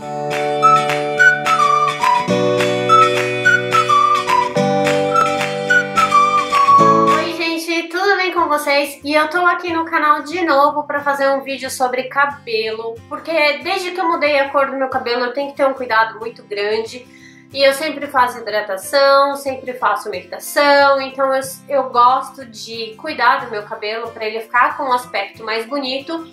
Oi gente, tudo bem com vocês? E eu tô aqui no canal de novo pra fazer um vídeo sobre cabelo, porque desde que eu mudei a cor do meu cabelo eu tenho que ter um cuidado muito grande. E eu sempre faço hidratação, sempre faço meditação, então eu, eu gosto de cuidar do meu cabelo para ele ficar com um aspecto mais bonito.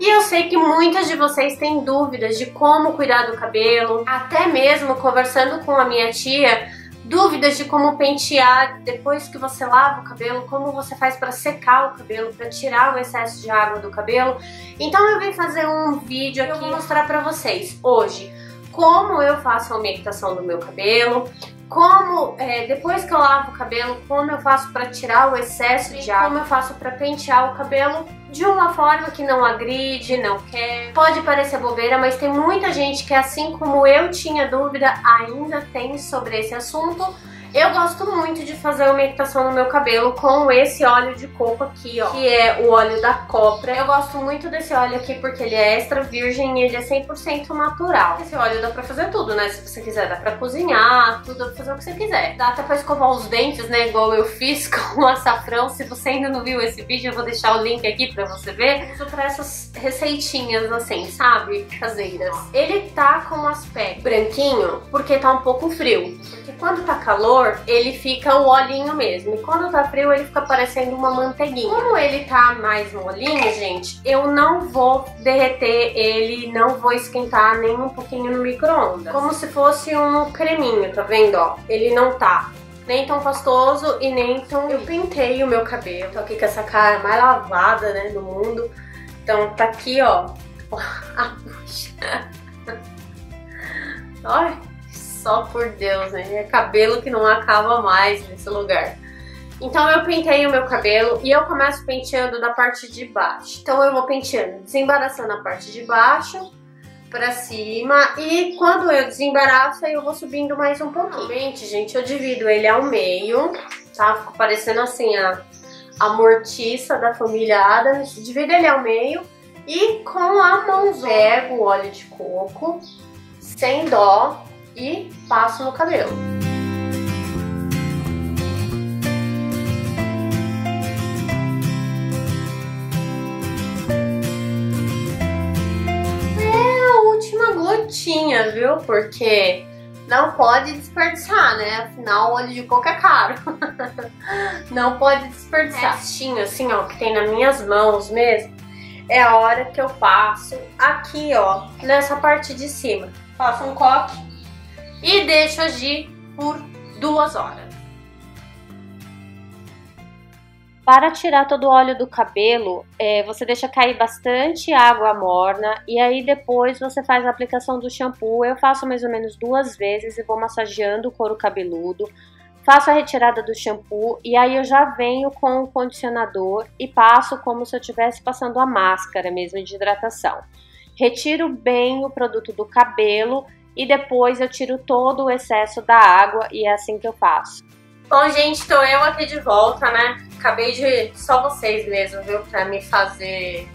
E eu sei que muitas de vocês têm dúvidas de como cuidar do cabelo, até mesmo conversando com a minha tia, dúvidas de como pentear depois que você lava o cabelo, como você faz para secar o cabelo, para tirar o excesso de água do cabelo. Então eu vim fazer um vídeo aqui mostrar para vocês hoje como eu faço a umectação do meu cabelo, como é, depois que eu lavo o cabelo, como eu faço para tirar o excesso de água, como eu faço para pentear o cabelo de uma forma que não agride, não quer. Pode parecer bobeira, mas tem muita gente que assim como eu tinha dúvida, ainda tem sobre esse assunto eu gosto muito de fazer a umectação no meu cabelo com esse óleo de coco aqui, ó, que é o óleo da Copra. Eu gosto muito desse óleo aqui porque ele é extra virgem e ele é 100% natural. Esse óleo dá pra fazer tudo, né? Se você quiser, dá pra cozinhar, tudo, dá pra fazer o que você quiser. Dá até pra escovar os dentes, né? Igual eu fiz com o açafrão. Se você ainda não viu esse vídeo, eu vou deixar o link aqui pra você ver. Uso pra essas receitinhas assim, sabe? Caseiras. Ele tá com um aspecto branquinho porque tá um pouco frio. Porque quando tá calor, calor, ele fica o olhinho mesmo. E quando tá frio, ele fica parecendo uma manteiguinha. Como ele tá mais molinho, gente, eu não vou derreter ele, não vou esquentar nem um pouquinho no micro-ondas. Como se fosse um creminho, tá vendo, ó? Ele não tá nem tão pastoso e nem tão... Eu pentei o meu cabelo, tô aqui com essa cara mais lavada, né, do mundo. Então tá aqui, ó, a bucha. Olha, só por Deus, né? É cabelo que não acaba mais nesse lugar. Então eu pentei o meu cabelo e eu começo penteando da parte de baixo. Então eu vou penteando, desembaraçando a parte de baixo pra cima e quando eu desembaraço eu vou subindo mais um pouquinho. Realmente, gente, eu divido ele ao meio, tá? Fica parecendo assim a, a mortiça da família Adams. Divido ele ao meio e com a mãozona pego o óleo de coco sem dó e passo no cabelo. É a última gotinha, viu? Porque não pode desperdiçar, né? Afinal, o óleo de coco é caro. não pode desperdiçar. Restinho assim, ó, que tem nas minhas mãos mesmo, é a hora que eu passo aqui, ó, nessa parte de cima. Faço um coque e deixo agir por duas horas. Para tirar todo o óleo do cabelo, é, você deixa cair bastante água morna e aí depois você faz a aplicação do shampoo. Eu faço mais ou menos duas vezes e vou massageando o couro cabeludo. Faço a retirada do shampoo e aí eu já venho com o condicionador e passo como se eu estivesse passando a máscara mesmo de hidratação. Retiro bem o produto do cabelo e depois eu tiro todo o excesso da água e é assim que eu faço. Bom, gente, tô eu aqui de volta, né? Acabei de... só vocês mesmo, viu? Pra me fazer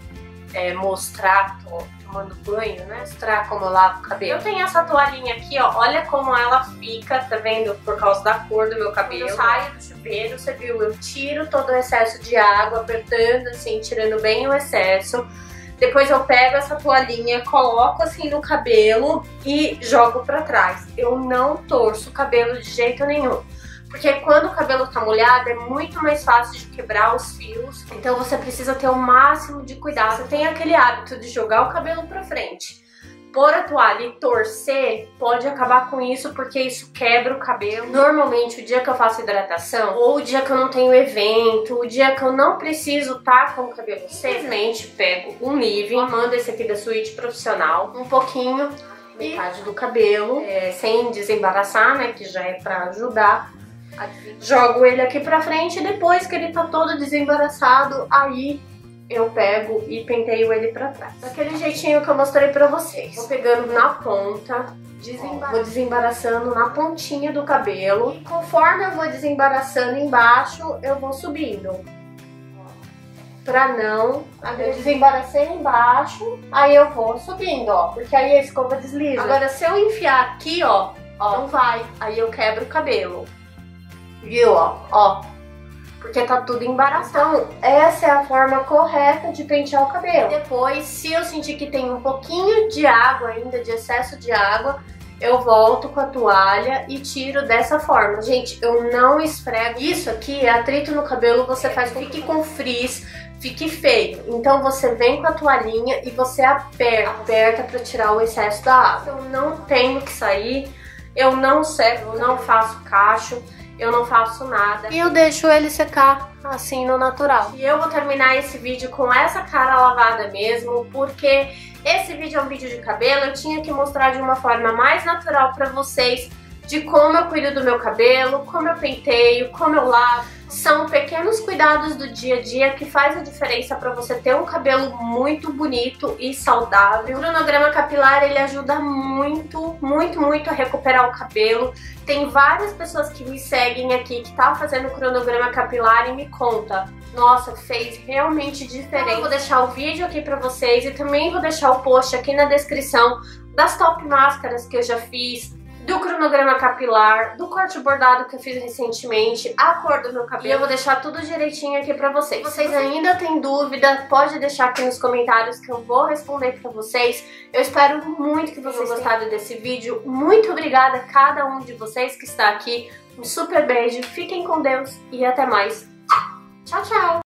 é, mostrar, tô tomando banho, né? Mostrar como eu lavo o cabelo. Eu tenho essa toalhinha aqui, ó, olha como ela fica, tá vendo? Por causa da cor do meu cabelo. Eu saio do chuveiro, você viu? Eu tiro todo o excesso de água, apertando assim, tirando bem o excesso. Depois eu pego essa toalhinha, coloco assim no cabelo e jogo pra trás. Eu não torço o cabelo de jeito nenhum. Porque quando o cabelo tá molhado é muito mais fácil de quebrar os fios. Então você precisa ter o máximo de cuidado. Você tem aquele hábito de jogar o cabelo pra frente pôr a toalha e torcer pode acabar com isso porque isso quebra o cabelo. Normalmente o dia que eu faço hidratação ou o dia que eu não tenho evento, o dia que eu não preciso estar tá com o cabelo simplesmente pego um leave, mando esse aqui da suíte profissional, um pouquinho, metade do cabelo, é, sem desembaraçar, né, que já é pra ajudar. Jogo ele aqui pra frente e depois que ele tá todo desembaraçado, aí eu pego e penteio ele pra trás. Daquele jeitinho que eu mostrei pra vocês. Vou pegando na ponta, vou desembaraçando na pontinha do cabelo. E conforme eu vou desembaraçando embaixo, eu vou subindo. pra não desembaracei embaixo, aí eu vou subindo, ó, porque aí a escova desliza. Agora, se eu enfiar aqui, ó, ó, não vai, aí eu quebro o cabelo. Viu, ó, ó, porque tá tudo embaraçado. Então, essa é a forma correta de pentear o cabelo. Depois, se eu sentir que tem um pouquinho de água ainda, de excesso de água, eu volto com a toalha e tiro dessa forma. Gente, eu não esfrego. Isso aqui é atrito no cabelo, você faz fique com frizz, fique feio. Então você vem com a toalhinha e você aperta, aperta para tirar o excesso da água. Eu não tenho que sair, eu não eu não faço cacho, eu não faço nada. E eu deixo ele secar assim no natural. E eu vou terminar esse vídeo com essa cara lavada mesmo, porque esse vídeo é um vídeo de cabelo, eu tinha que mostrar de uma forma mais natural pra vocês de como eu cuido do meu cabelo, como eu penteio, como eu lavo. São pequenos cuidados do dia a dia que faz a diferença para você ter um cabelo muito bonito e saudável. O cronograma capilar ele ajuda muito, muito, muito a recuperar o cabelo. Tem várias pessoas que me seguem aqui que tá fazendo cronograma capilar e me conta, nossa, fez realmente diferença. Eu vou deixar o vídeo aqui para vocês e também vou deixar o post aqui na descrição das top máscaras que eu já fiz, do cronograma capilar, do corte bordado que eu fiz recentemente, a cor do meu cabelo. E eu vou deixar tudo direitinho aqui pra vocês. Se vocês ainda têm dúvida, pode deixar aqui nos comentários que eu vou responder pra vocês. Eu espero muito que vocês tenham gostado desse vídeo. Muito obrigada a cada um de vocês que está aqui. Um super beijo, fiquem com Deus e até mais. Tchau, tchau!